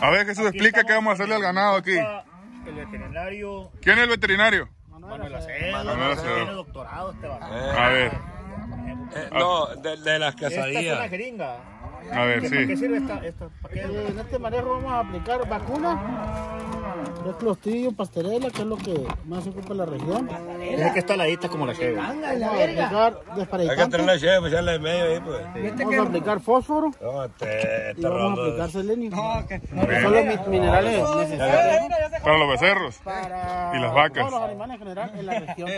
A ver, Jesús, explica qué vamos a hacerle al ganado aquí. El veterinario ¿Quién es el veterinario? Manuel Acevedo, Manuel Acevedo. tiene doctorado este va. A ver, Eh, no, de, de las Esta es una quesadillas. jeringa. a ver, ¿Para qué sí. sirve esta? esta? ¿Para qué? En este manejo vamos a aplicar vacuna, es clostridium pastorela, que es lo que más se ocupa en la región. Es que está ladita como la cheve. Vamos a aplicar Hay que tener la cheve, echarle en medio ahí, pues. vamos a aplicar fósforo No, este, y vamos a aplicar selenio. Son los mi- minerales necesarios Para los becerros. para Y las vacas. todos los animales en general en la región.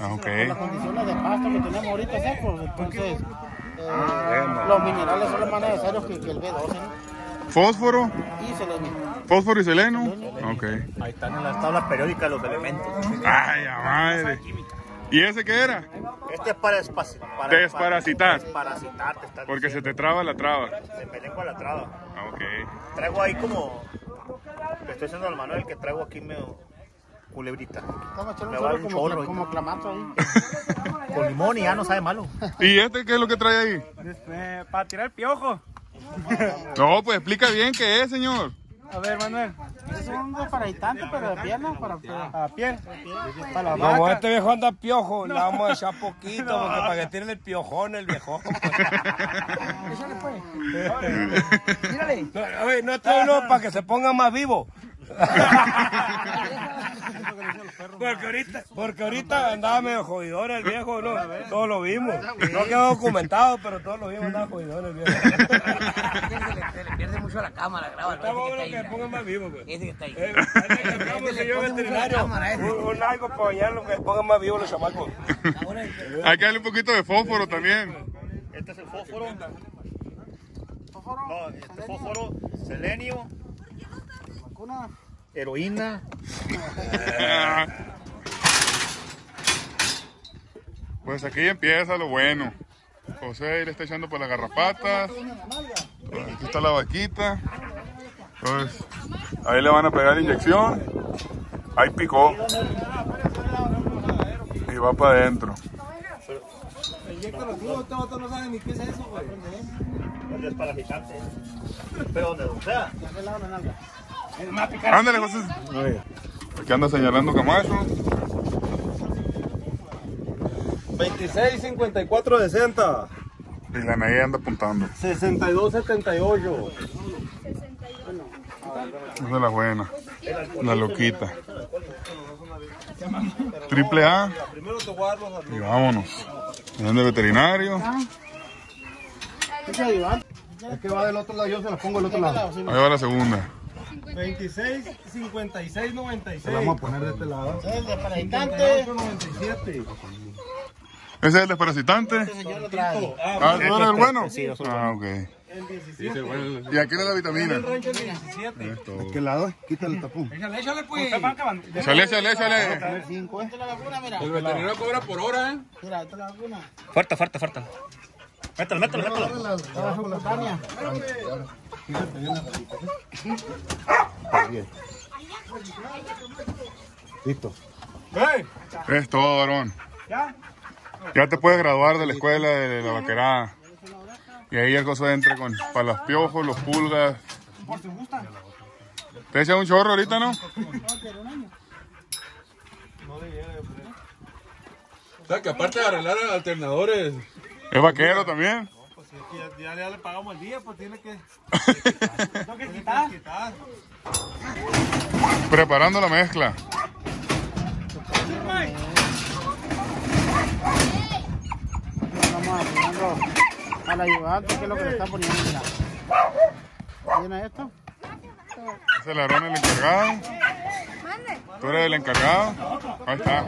Ah, Por las condiciones de pasto que tenemos ahorita secos, entonces eh, los minerales son los más necesarios que, que el B12 ¿no? Fósforo, y selenio. fósforo y seleno. Ok. Ahí están en las tablas periódicas los elementos. Ay, a madre. ¿Y ese qué era? Este es para, espaci- para Desparasitar. Desparasitar, te están Porque se te traba la traba. Se peleen con la traba. Ah, ok. Traigo ahí como. Le estoy diciendo al Manuel que traigo aquí medio culebrita. Me va a dar chorro un como, chorro como clamato ahí. Con limón y ya no sabe malo. ¿Y este qué es lo que trae ahí? para tirar piojo. No, pues explica bien qué es, señor. A ver, Manuel. Es un desparasitante, pero de pierna para A piel. Para la Como vaca. este viejo anda piojo, le vamos a echar poquito, porque para que tiene el piojón el viejo. No, a ver, no está uno para que se ponga más vivo. Porque ahorita, porque ahorita andaba medio jodidor el viejo, ¿no? Todos lo vimos. No quedó documentado, pero todos lo vimos, andaba jodidor el viejo. Se le pierde mucho la cámara, grábalo. Está bueno que se ponga más vivo, pues. Ese que está ahí. Eh, ahí le encargamos, señor veterinario, un, un algo para bañarlo, que pongan más vivos los chamacos. Hay que darle un poquito de fósforo también. Este es el fósforo. No, este fósforo, selenio, vacuna. Heroína. Pues aquí empieza lo bueno. José ahí le está echando por las garrapatas. Aquí está la vaquita. Entonces, ahí le van a pegar inyección. Ahí picó. Y va para adentro. El desparasitante. Pero donde sea. Ándale, José. Aquí anda señalando Camacho. 26, 54, 60. Y la Naya anda apuntando. 62, 78. Esa es la buena. La loquita. Triple A. Y vámonos. Viendo el veterinario. Es que va del otro lado, yo se la pongo del otro lado. Ahí va la segunda. 26, 56, 96. vamos a poner de este lado. Es desparasitante. 97. ¿Ese es el desparasitante? Señor lo trae. Ah, ¿tú eres el bueno? Sí, yo soy el Ah, ok. Y aquí no la vitamina. ¿De qué lado? Quítale el tapón. Échale, échale, échale. Cinco, esta es la vacuna, mira. El veterinario cobra por hora, ¿eh? Mira, esta es la vacuna. Falta, falta, falta. Mételo, mételo, mételo. Subcutánea. Listo. Es todo, varón. Ya te puedes graduar de la escuela de la vaquerada. Y ahí el coso entra con para los piojos, los pulgas. ¿Te echa un chorro ahorita, no? O sea, que aparte de arreglar alternadores, Es vaquero también. Ya, ya le pagamos el día, pues tiene que. Preparando la mezcla. Vamos aplicando al ayudante, que es lo que le está poniendo, mira. ¿Viene esto? Ese es el Aarón, el encargado. Tú eres el encargado. Ahí está.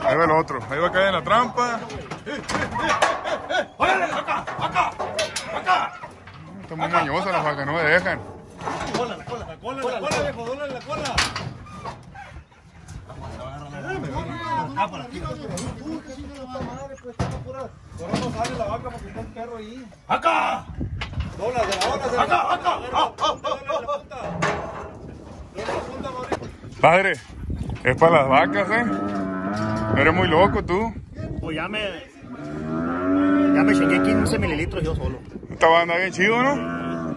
Ahí va el otro. Ahí va a caer en la trampa. Están muy mañosas las vacas, no me dejan. Cola, la cola, la cola, viejo, dólar la cola. Ahora no sale la vaca porque está el perro ahí. ¡Acá! Dobla, de la vaca, de la vaca. Padre, es para las vacas, ¿eh? Eres muy loco tú. Pues ya me. Ya me chingué 15 mililitros yo solo. Esta banda bien chido, ¿no?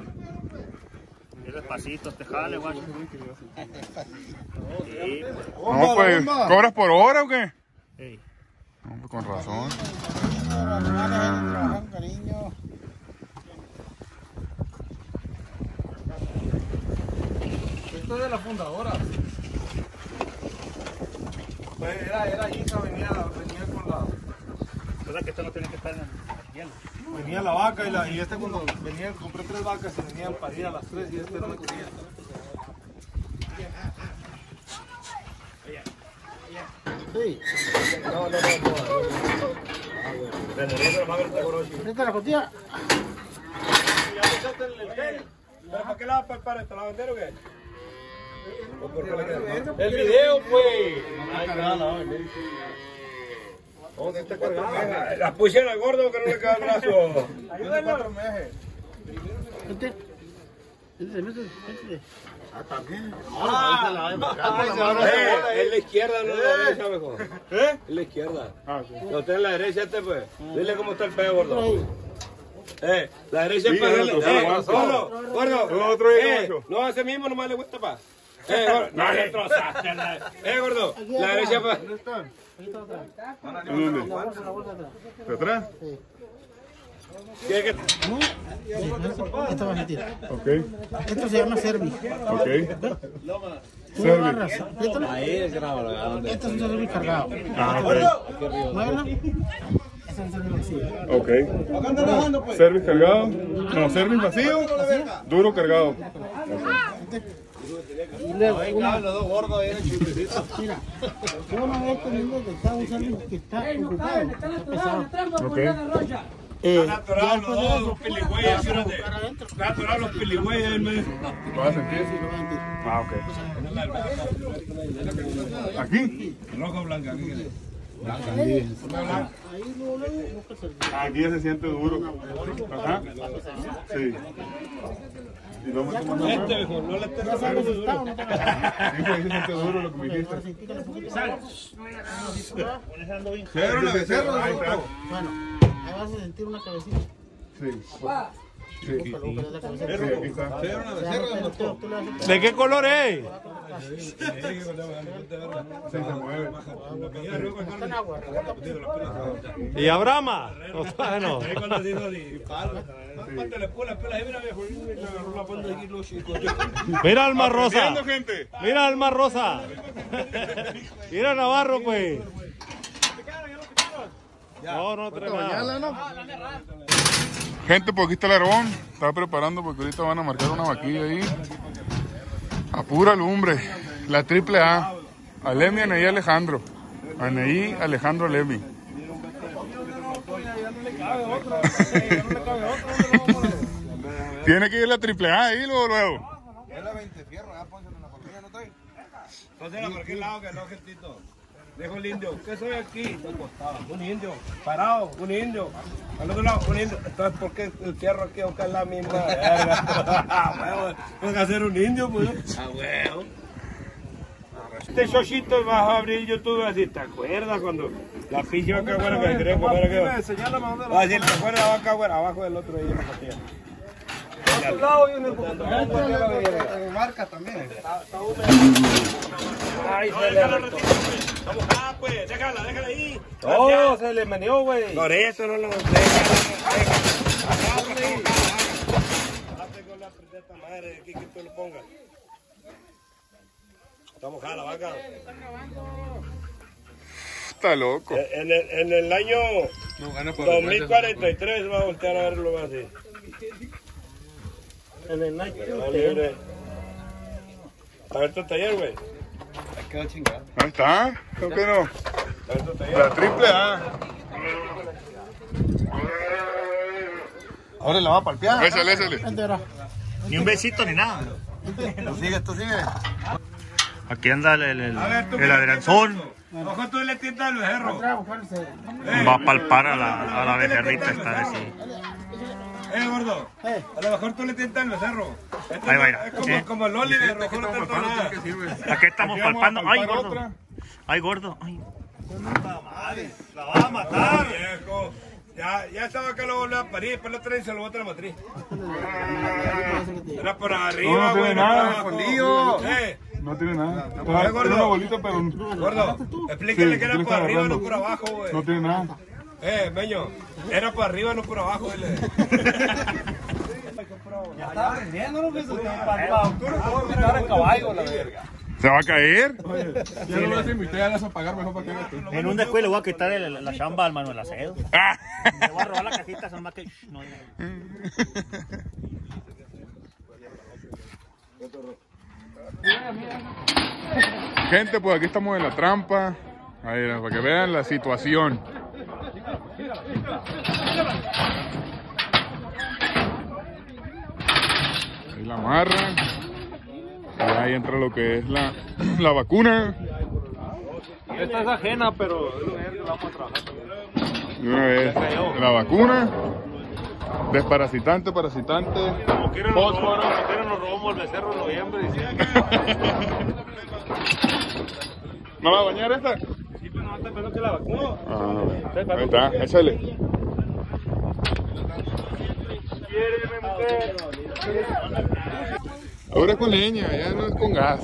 Y les pasitos, te jale, guacho. Sí, No, pues, ¿cobras por hora o qué? sí. No, pues con razón. Cariño. Esto es de la fundadora. Pues era, era hija, venía, venía. ¿Verdad que esto no tiene que estar en el hielo? Venía la vaca y, la, y este cuando venía, compré tres vacas y venían paridas las tres y este no me quería. Sí. ¿Esta la costilla? ¿Pero para qué lado para, para este lado entero o qué? El video, pues. ¿Dónde está cargado? La puse al gordo que no le queda el brazo. Tiene cuatro meses. Este. Este, este, este. Eh, es la izquierda, no la derecha, mejor. ¿Eh? Es la izquierda. No está en la derecha este, pues. Dile cómo está el peo, gordo. Eh, la derecha es para el eh, gordo, gordo. Eh, no, ese mismo nomás le gusta pa. Eh, gordo, no le trozaste. Eh, gordo, la derecha para. Aquí está otra. ¿En dónde? ¿De atrás? Que. Esta va a. Ok, Esto se llama cervi. ok. Tú lo agarras. Esto no. Esto es un cervi cargado. Ah, ok. Muévelo. Este es un cervi vacío. Ok. Service cargado. No, service vacío. Duro cargado. Y luego, una, mira, que está que está ocupado. Eh, Están los dos, eso, los piligüeyes, para fíjate. adentro. Están atorados los piligüeyes del medio. ¿Lo vas a sentir? Ah, ok. ¿Aquí? Aquí se siente duro. Ajá. Sí. Y luego me Este, mejor, no le estés tocando duro. no. Sí, pues siente lo que me la becerra, Ahí está. Bueno, ahí vas a sentir una cabecita. Sí. ¿De qué color es? Sí, se mueve. Está en agua. ¿Y Abrama? Bueno. Mira Alma Rosa. Mira Alma Rosa. Mira Navarro, pues. No, no trae nada. Gente, pues aquí está el aarón. Está preparando porque ahorita van a marcar una vaquilla ahí. A pura lumbre. La triple A. Alemi, Anaí, Alejandro. Anaí, Alejandro, Alemi. Tiene que ir la triple A ahí luego, luego. Es la 20 fierro, ya pónselo en la parrilla, ¿no trae? Entonces, ¿por qué lado que no, gentito? Dejo el indio. ¿Qué soy aquí? Un indio. Parado, un indio. Al otro lado, un indio. Entonces, ¿por qué el fierro aquí que es la misma verga? Ah. Tengo que hacer un indio, pues. Ah, huevo. Este shoshito vas a abrir YouTube así, ¿te acuerdas cuando la pinche vaca güera que a dónde Va a decir, ¿te acuerdas la vaca? Abajo del otro ahí en la tu lado y en el. Marca también. Ay, se le Vamos acá, pues, déjala, déjala ahí. No, se le meneó, güey. Por eso no lo déjala, déjala. Hazte con la madre, aquí que tú lo pongas. Estamos acá, la vaca. Está loco. En el, en el año No gana por 2043 va a voltear a verlo así. En el. No, libre. A ver tu taller, güey. Ahí está. ¿Por qué no? A ver tu taller. La triple A. Ahora la va a palpear. Verá. Ni un besito ni nada. Tú sigue, tú sigue. Aquí anda el, el, el, A tú adrianzón. Ojo, tú le tientas el becerro. Atrás, buscar el cervi. Va a palpar a la, a la becerrita esta vez, sí. Eh, gordo. Eh. A lo mejor tú le tientas el becerro. Ahí va, no- mira. Es como, Sí. como el Loli de rojo no nada. Aquí estamos a palpando. Ay, gordo. otra. Ay, gordo. Ay. La va a matar. Viejo. Ya, ya estaba acá, lo volvió a parir, pero la otra vez se lo bota la matriz. Era por No, arriba, no güey, no nada. No tiene nada. Eh, Tiene gordo. una bolita, pero gordo, explíquele Sí, que ¿qué era está arriba, no por abajo, güey. no tiene nada. Eh, Meño, era por arriba, no por abajo, dile. Estaba aprendiendo, ¿no? Para, para octubre a caballo, la verga. ¿Se va a caer? Ya no vas a invitar, ya las a pagar mejor para que hagas tú. En un descuido le voy a quitar el- la chamba al Manuel Acedo. Ah. Le voy a robar la cajita, son más que... shh, No, Gente, pues aquí estamos en la trampa. Ahí, para que vean la situación. Ahí la amarran. Y ahí entra lo que es la, la vacuna. Esta es ajena, pero vamos a trabajar. Una vez, la vacuna. Desparasitante, parasitante. Fósforo. nos robamos el becerro en noviembre. ¿No va a bañar esta? Sí, pero no está esperando que la vacuna. Ah, ahí está, échale. Ahora es con leña, ya no es con gas.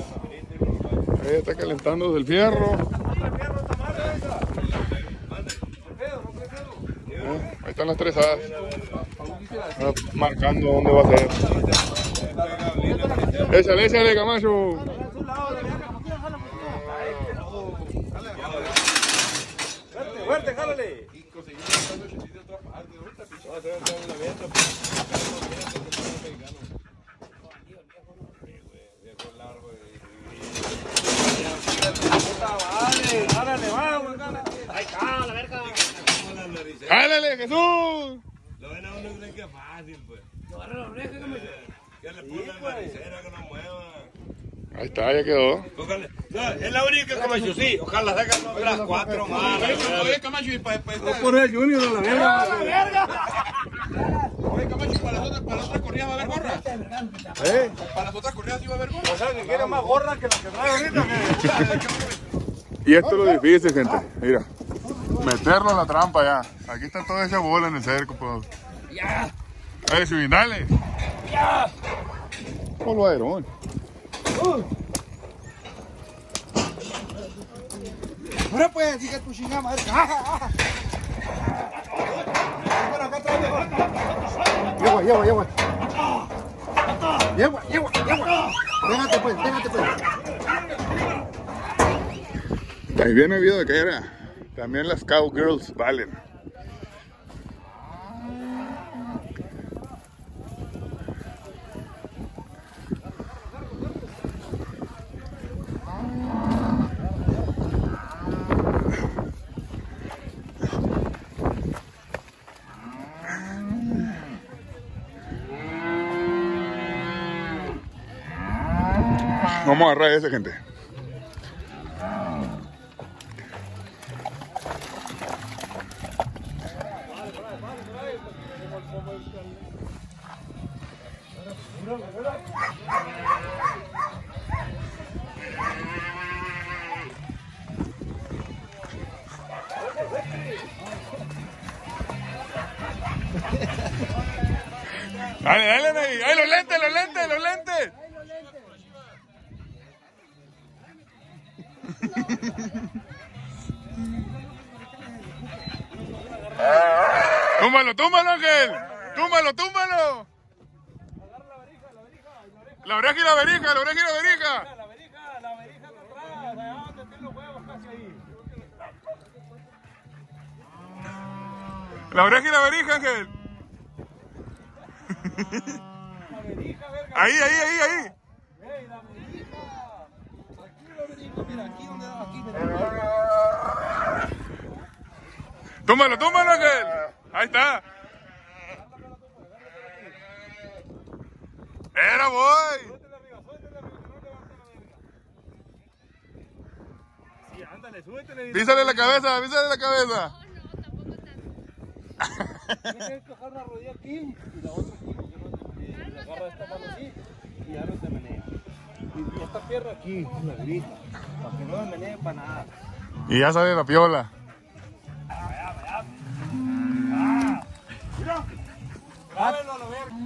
Ahí está calentando del fierro. Eh, Ahí están las tres. Ah, Marcando dónde va a ser. Échale, échale, Camacho. Fuerte, jálale. Jálale, vamos, jálale. Ahí está, la verga. ¡Jálale, Jesús! Lo ven a uno y creen que es fácil, pues. Que le ponga la maricera que no mueva. Ahí está, ya quedó. Ojalá. No, es la me sí. Ojalá sacan otras cuatro más. Oye, Camacho, y para, esta- Por el Junior a la verga. Oye, Camacho, y para las otras, para las otras corridas va a haber gorra. ¿Eh? Para las otras corridas sí va a haber gorra. O sea, que quiere más gorra que la que trae ahorita. Y esto es lo difícil, gente. Mira. Meterlo en la trampa ya. Aquí está toda esa bola en el cerco, pues. Ya. Dale, subir, dale. Ya. Polvo aerón. Ahora pues, sigue tu chingada madre. Lleva, lleva, lleva. Lleva, lleva, lleva. Pégate pues, pégate pues. Ahí viene video de que era. También las cowgirls valen. Vamos a agarrar ese, gente. Túmbalo, túmbalo, Ángel. Túmbalo, túmbalo. La oreja y la verija, la oreja y la verija. La verija, la verija de atrás, allá donde los huevos casi ahí. La oreja y la verija, Ángel. La verija, verga. Ahí, ahí, ahí, ahí. Ey, la verija. Aquí la verija, mira, aquí donde aquí, mira. Túmbalo, túmbalo, Ángel. Ahí está. Era, voy. No la. Sí, ándale, súbetele. Písale la cabeza, písale la cabeza. Tienes que bajar la rodilla aquí y la otra aquí. no- y le agarra esta mano así y ya no se menea. Y esta pierna aquí, la grita, para que no se menee para nada. Y ya sale la piola. Ah, Lávelo a la verga.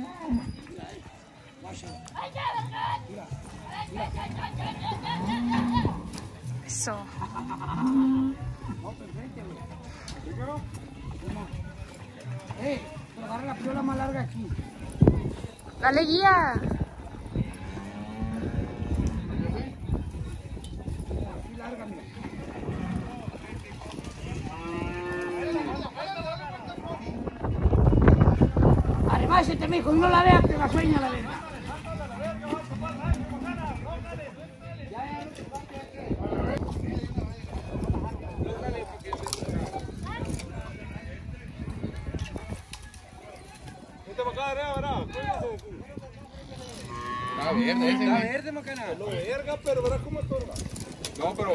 Eso. Eh, agarra la piola más larga aquí. Dale guía. Así larga, mira. Además, este mijo, y no la vea que la sueña la verga. Está verde ese, Está verde, macana. Lo verga, pero verás cómo estorba. No, pero.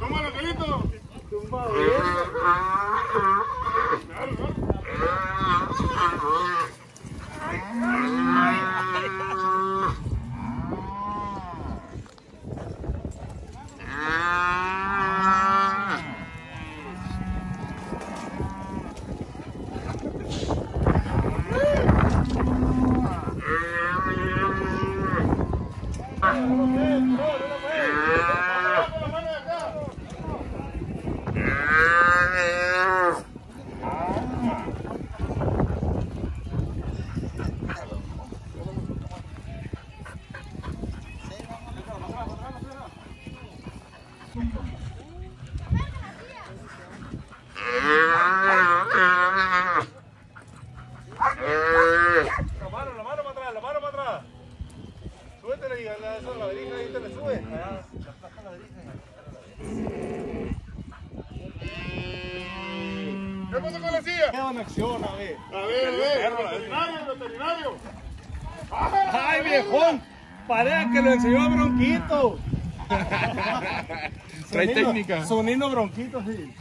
¡Tómalo, Carlito! La mano, la mano para atrás, la mano para atrás. Súbetele y a la, eso, la verija ahí te le sube. Allá. ¿Qué pasa con la silla? Queda en acción, a ver. A ver, a ver, el veterinario, el veterinario. ¡Ay, viejón! Parece que lo enseñó a Bronquito. Trae técnica. Sonino Bronquito, sí.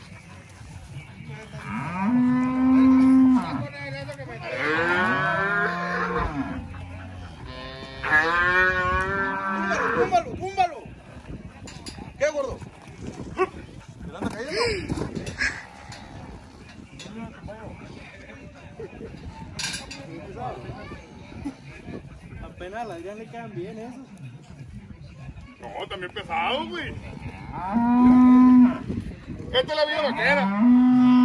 Apenas a la Adrián le quedan bien esos. No, también pesado, güey. Esta es la vida vaquera.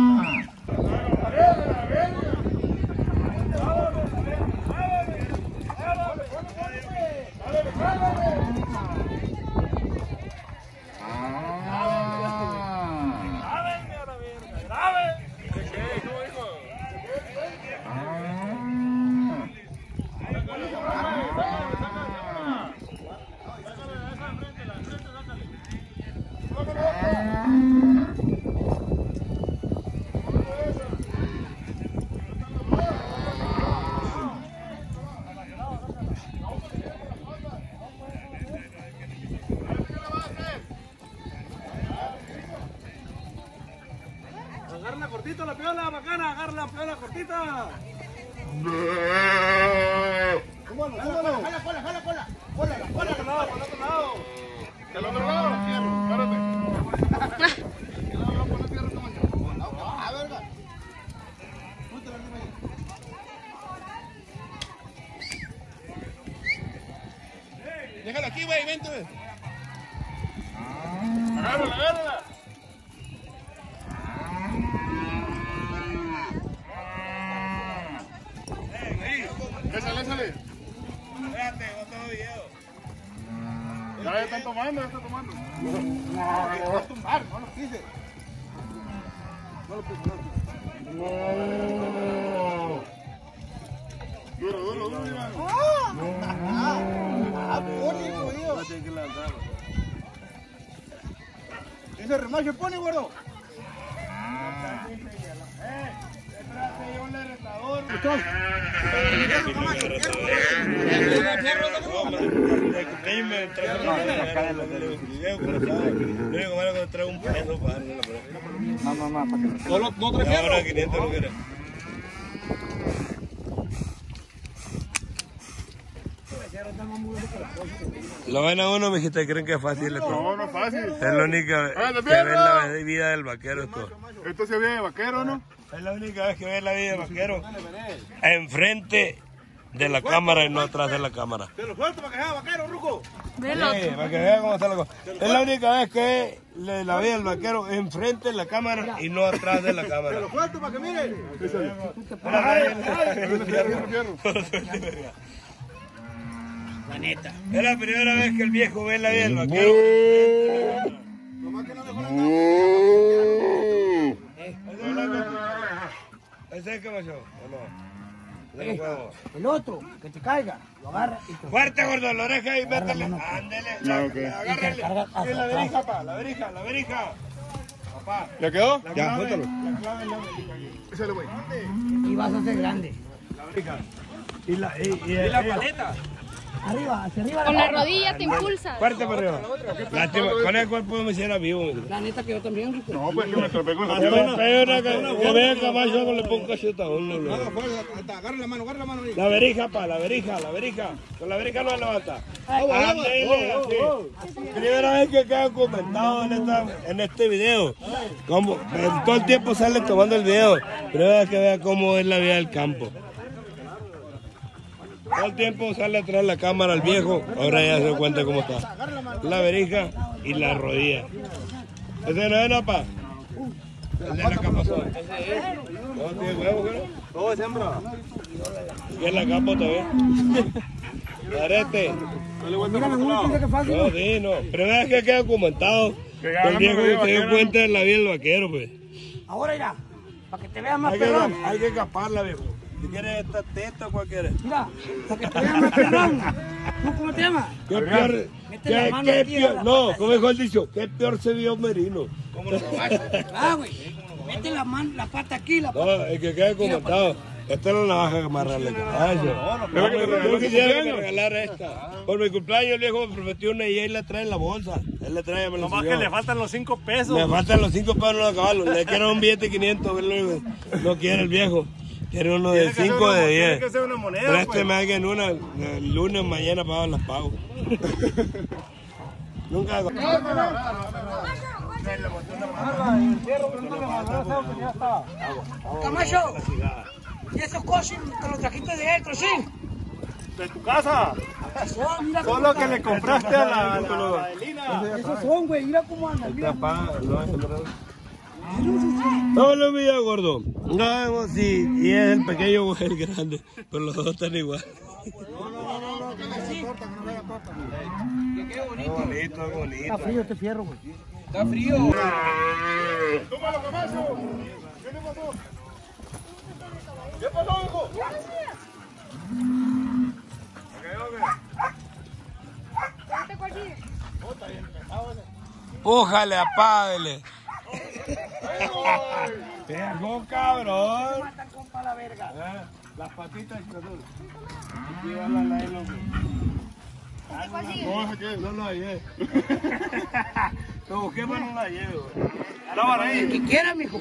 Piola cortita. Cúmalo, cúmalo. Jala, cola, jala, cola. Por el otro lado, por el otro lado. Del otro lado, espérate. Ah, verga. Déjalo aquí, güey, vente, güey. Agárrala, agárrala. Trajo una regalo, lo único malo que traigo un peso para darle la prueba. Solo no traes Y ahora fierro. 500 lo quiere. Lo ven a uno, mijita, creen que es fácil esto. No, no es fácil. Es la única Ah, que ¿te ve en pierdo? la vida del vaquero esto. Esto se ve de vaquero, ¿no? Es la única vez que ve la vida del vaquero enfrente de la cámara y no atrás de la cámara. Te lo suelto para que sea vaquero, Ruco. Sí, para que vean cómo está la cosa. Es la única vez que le- la vida del vaquero enfrente de la cámara y no atrás de la cámara. Te lo suelto para que mire. La neta. Es la primera vez que el viejo ve la vida del vaquero. ¿Ese es qué pasó? ¿O no? De los huevos. El otro, que te caiga, lo agarra y te Fuerte, gordo, la oreja y métele. Ándele. Ah, ok. Agárrale. carga la verija, pa, la verija, la verija. Papá. ¿Ya quedó? La clave, la clave es la verija. Échale, güey. y vas a ser grande. Y la, y, y, y la paleta. Arriba, hacia arriba. Con la rodilla te impulsas. Fuerte para arriba. Lástima, con el cuerpo me hiciera vivo. La neta que yo también, Rico. No, pues que me tropé con la Yo pierna. me pego una ca- que vea Camacho le pongo cachetadón. no. Agarra la mano, agarra la mano. La verija, pa, la verija, la verija. Con la verija no la levanta. Ándele, así. Primera vez que queda comentado en, esta, en este video. Como, todo el tiempo sale tomando el video. Primera vez que vea cómo es la vida del campo. Todo el tiempo sale atrás la cámara al viejo. Ahora ya se da cuenta cómo está. La verija y la rodilla. ¿Ese no es napa? El de la capazón. No, tiene huevo, ¿qué? Todo es hembra. ¿Qué es la capa todavía? Arete. Mira, me gusta que fácil. No, sí, no. Primera vez que queda documentado. El viejo que se dio vaquero. cuenta de la vida del vaquero, pues. Ahora irá, para que te veas más Hay que, perrón. hay que caparla, viejo. Si quieres esta teta o cuál quieres. Mira, para que te veas más perrón. ¿Tú cómo te llamas? ¿Qué peor? La ¿Qué, mano qué aquí a peor? la No, como dijo el dicho, ¿qué peor se vio Merino? Ah, güey. Mete la mano, la pata aquí, la pata. No, el que quede comentado. Esta es la navaja que amarrarle el caballo. Pero que te regaló Yo quisiera que me regalara esta. Por mi cumpleaños el viejo me prometió una y él la trae en la bolsa. Él le trae, me lo Nomás que le faltan los 5 pesos. Me faltan los cinco palos a caballo. Le quiero un billete de 500. él No, no quiere el viejo. Quiere uno de Tiene que ser 5 una- de Tiene 10. que ser una moneda. Présteme pues. alguien una. El lunes, mañana pago las pago. Nunca. Camacho. ¿Y esos coches te los trajiste de dentro, sí? De tu casa. Son, Solo que le compraste a la, a la Adelina. Esos son, güey, mira cómo andan, mira. Vámonos, mi gordo. No vemos si y es el pequeño o el grande. Pero los dos están igual. Qué bonito, qué bonito. Está frío este fierro, güey. ¡Tómalo, Camacho! ¿Qué le pasó? ¿Qué pasó, hijo? Pújale, apáguele. Pegó, cabrón. Ah, Las patitas de azul. Aquí va la nylon. No, ese que No lo hallé. Lo busqué, pero no la hallé, güey. Estaban ahí. Que quiera, mijo.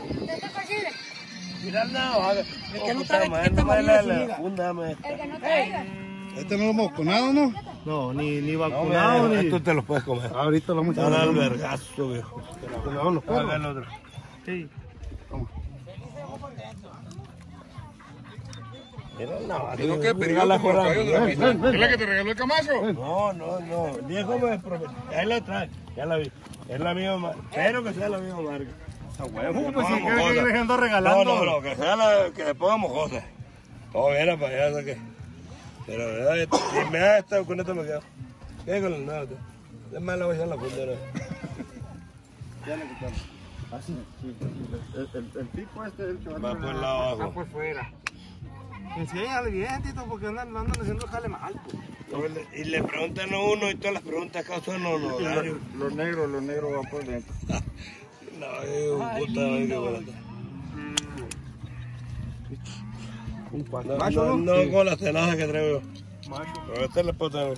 Mirar nada, El que no trae etiqueta amarilla, su liga. Este no lo hemos conado, ¿no? No, ni, ni vacunado, ni... Esto te lo puedes comer. Ahorita lo vamos Están al vergazo, viejo. el otro. Sí. La la la. ¿Es la que te regaló el Camacho? No, no, no. El viejo me prometió. Ahí la trae. Ya la vi. Es la misma marca. Espero que sea la misma marca. Pues si quiere que ando No, regalando. no, no. Que sea la que le pongamos cosas. Oh, mira para allá, saqué. Pero ¿verdad? si me da esta, con esto me quedo. ¿Qué con el tú? Es más, la voy a echar en la fundera. El tipo este es el que Va por el lado abajo. por fuera. Enséñale bien, Tito, porque andan, andan haciendo el jale mal. pues. Y le preguntan a uno y todas las preguntas acá son honorarios. Los negros, los negros van por dentro. No, es un puta madre que barata. No, no, no con las tenazas que traigo yo. Pero este le puedo tener.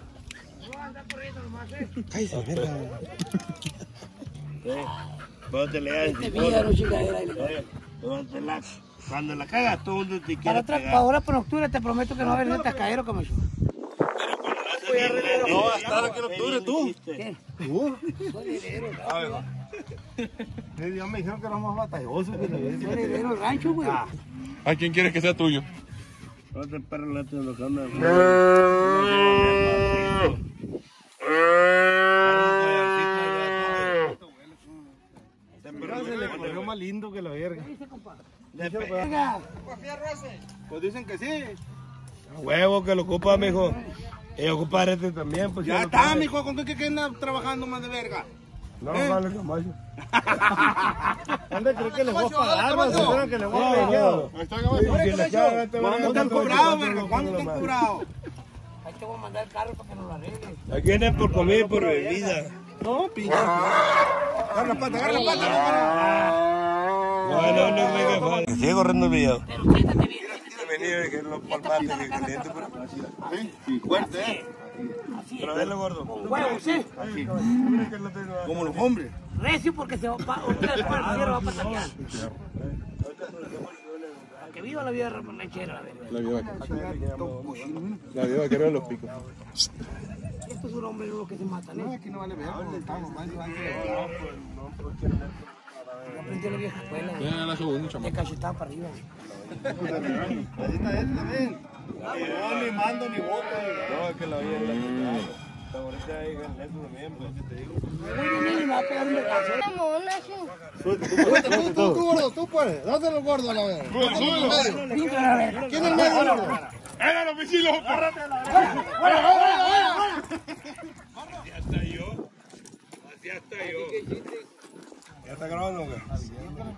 Cállate, mierda. Sí. Vos te leas. Este villano, chingadera. Cuando la, cuando la cagas, todo el mundo te Para, quiere otra, pegar. para ahora por octubre te prometo que no va a haber neta caero como yo. No, hasta ahora que no dure tú. ¿Qué? Ya me dijeron que era más batalloso Soy heredero rancho, güey. ¿A quién quieres que sea tuyo? No te perro la te lo que anda. se le corrió más lindo que la verga. Venga, Pues dicen que sí. Huevo que lo ocupa, mijo. Y ocupa este también, pues. Ya está, mijo, ¿con qué, qué anda trabajando más de verga? No, vale, Camacho. ¿Dónde cree que le voy a pagar? ¿Me aseguran que le voy a pagar? Ahí está, caballo. Si le echaba este ¿Cuándo te han cobrado, verga? ¿Cuándo te han cobrado? ahí te voy a mandar el carro para que nos lo arregles. Aquí viene por comida y por bebida. No, pinche. Agarra la pata, agarra la pata. No, no, no me haga falta. Sigue corriendo el video. Pero siéntate bien. Vení, que lo palmate, que caliente, pero. Sí, fuerte, ¿eh? Pero gordo. Con huevos, ¿sí? Como los hombres. Recio porque se va el a patanear. Que viva la vida lechera, la verdad. La vida La vida vaquera de los picos. Esto es un hombre que se matan, ¿eh? Aquí no vale verga, estamos más Yo aprendí en la vieja escuela. la cachetada para arriba. No, ni mando ni voto. No, es que la la Ahorita ahí en eso también, pues, ¿qué te digo? Muy bien, me va a pegar un vergazo. Tú, tú, tú, gordo, tú puedes. Dáselo el gordo a la verga. Pinta la verga. ¿Quién es el medio, gordo? ¡Era los misiles! ¿Ya está grabando o qué?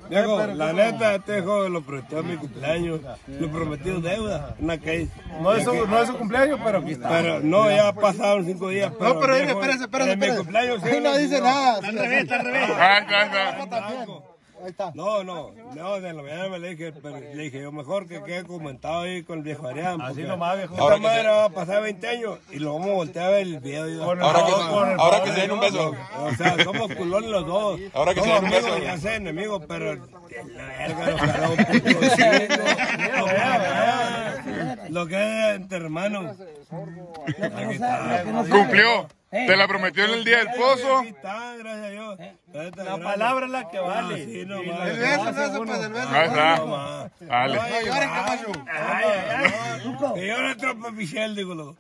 Viejo, la neta, este hijo lo prestó a mi cumpleaños. Le prometió deuda, una case. No es, su, no es su cumpleaños, pero aquí está. Pero no, ya pasaron cinco días. Pero No, pero espérese, espérese, en mi espérese. cumpleaños sí Ahí no lo dice nada. Está al revés, está al revés. Ahí está, está. Ahí está. No, no, no, de la mañana me le dije, pero le dije yo mejor que quede comentado ahí con el viejo Arián. Así nomás, viejo. Esta madre va a pasar 20 años y lo vamos a voltear a ver el video. y- Ahora que, ahora que se den un beso. O sea, somos culones los dos. Ahora que se Somos den un beso. amigos, Ya sé, enemigos, pero... La verga. Lo que es, entre hermanos. Cumplió. Te la prometió en el día del pozo. Gracias a Dios. La palabra es la que vale. Sí, no. El beso, el beso, pues, el beso. Ahí está. Dale. No llores, caballo. Que yo no tropa Michelle, digo. loco.